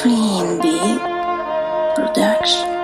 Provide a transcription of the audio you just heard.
Queen Bee production.